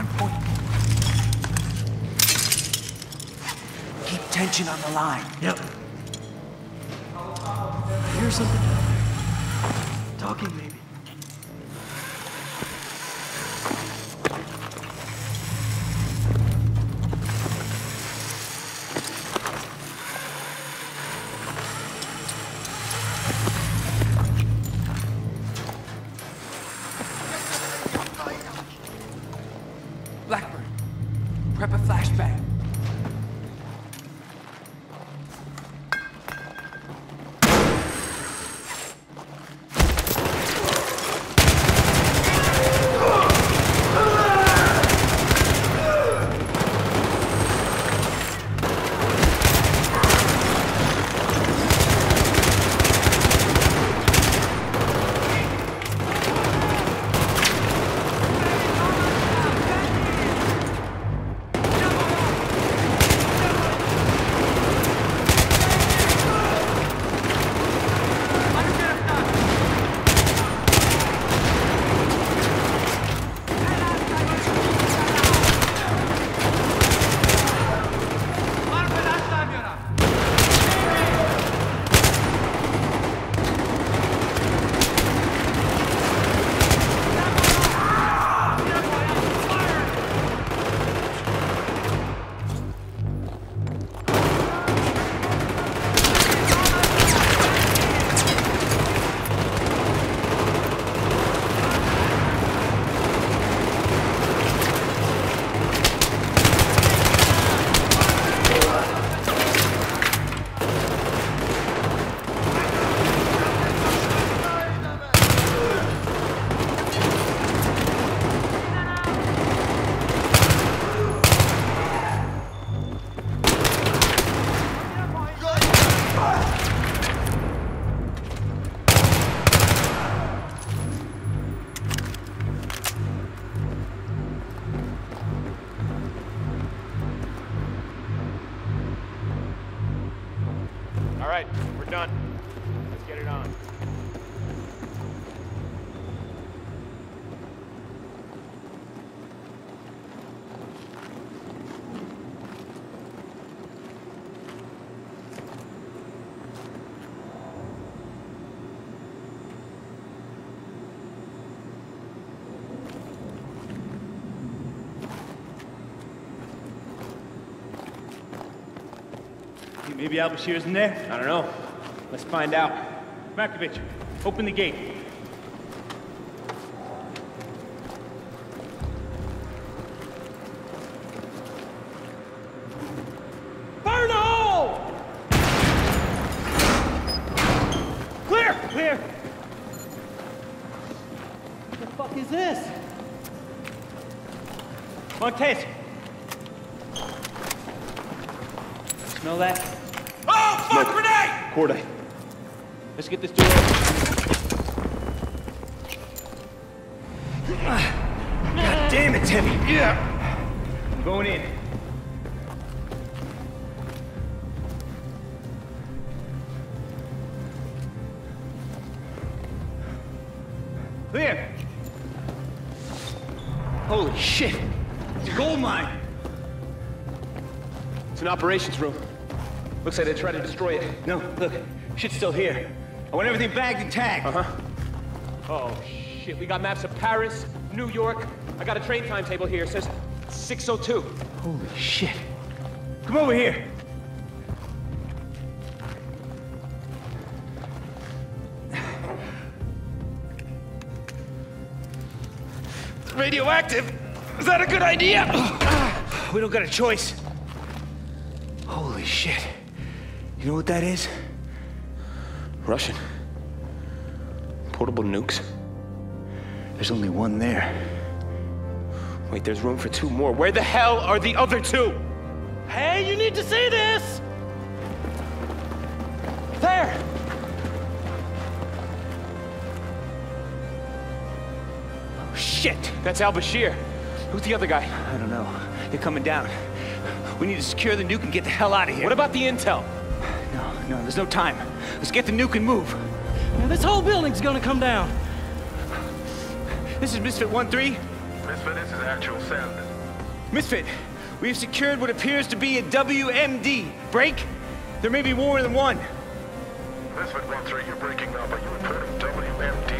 On point. Keep tension on the line. Yep. I hear something down there. Talking, maybe. Prep a flashbang. Right, we're done. Let's get it on. Think Maybe Al-Bashir's in there? I don't know. Let's find out. Matkovic, open the gate. Fire in the! Clear! Clear! What the fuck is this? Montes! Smell that? Oh, fuck, grenade! Corday. Let's get this door open. God damn it, Timmy! Yeah! I'm going in. Clear! Holy shit! It's a gold mine! It's an operations room. Looks like they tried to destroy it. No, look, shit's still here. I want everything bagged and tagged. Uh-huh. Oh, shit. We got maps of Paris, New York. I got a train timetable here. It says 602. Holy shit. Come over here. Radioactive? Is that a good idea? We don't got a choice. Holy shit. You know what that is? Russian. Portable nukes. There's only one there. Wait, there's room for two more. Where the hell are the other two? Hey, you need to see this! There! Oh, shit! That's Al Bashir. Who's the other guy? I don't know. They're coming down. We need to secure the nuke and get the hell out of here. What about the intel? No, there's no time. Let's get the nuke and move. Now, this whole building's gonna come down. This is Misfit 1-3. Misfit, this is actual send. Misfit, we have secured what appears to be a WMD. Break? There may be more than one. Misfit 1-3, you're breaking up. Are you reporting WMD?